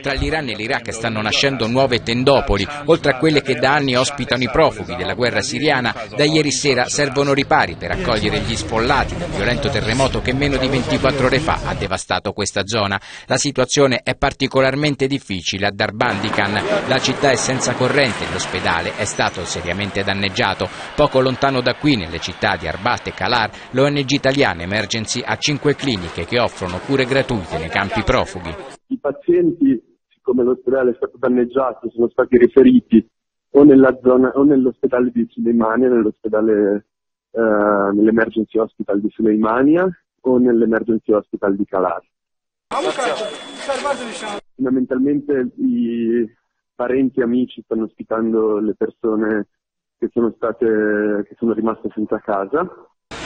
Tra l'Iran e l'Iraq stanno nascendo nuove tendopoli, oltre a quelle che da anni ospitano i profughi della guerra siriana, da ieri sera servono ripari per accogliere gli sfollati dal violento terremoto che meno di 24 ore fa ha devastato questa zona. La situazione è particolarmente difficile a Darbandikan, la città è senza corrente l'ospedale è stato seriamente danneggiato. Poco lontano da qui, nelle città di Arbat e Kalar, l'ONG italiana Emergency ha cinque cliniche che offrono cure gratuite nei campi profughi i pazienti, siccome l'ospedale è stato danneggiato, sono stati riferiti o, zona, o nell'ospedale di Suleimania, nell'ospedale, eh, nell'emergency hospital di Suleimania o nell'emergency hospital di Calar. Fondamentalmente i parenti e amici stanno ospitando le persone che sono, state, che sono rimaste senza casa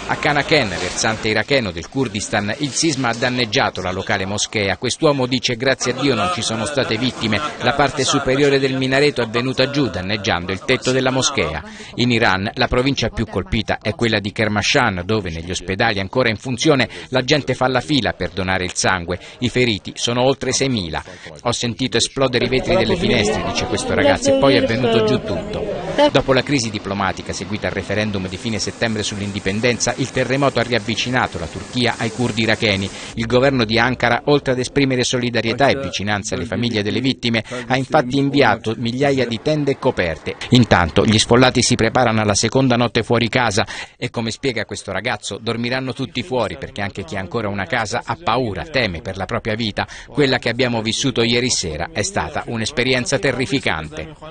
a Kanaken, versante iracheno del Kurdistan, il sisma ha danneggiato la locale moschea. Quest'uomo dice grazie a Dio non ci sono state vittime, la parte superiore del minareto è venuta giù danneggiando il tetto della moschea. In Iran la provincia più colpita è quella di Kermashan, dove negli ospedali ancora in funzione la gente fa la fila per donare il sangue. I feriti sono oltre 6.000. Ho sentito esplodere i vetri delle finestre, dice questo ragazzo, e poi è venuto giù tutto. Dopo la crisi diplomatica seguita al referendum di fine settembre sull'indipendenza, il terremoto ha riavvicinato la Turchia ai curdi iracheni. Il governo di Ankara, oltre ad esprimere solidarietà e vicinanza alle famiglie delle vittime, ha infatti inviato migliaia di tende coperte. Intanto gli sfollati si preparano alla seconda notte fuori casa e, come spiega questo ragazzo, dormiranno tutti fuori perché anche chi ha ancora una casa ha paura, teme per la propria vita. Quella che abbiamo vissuto ieri sera è stata un'esperienza terrificante.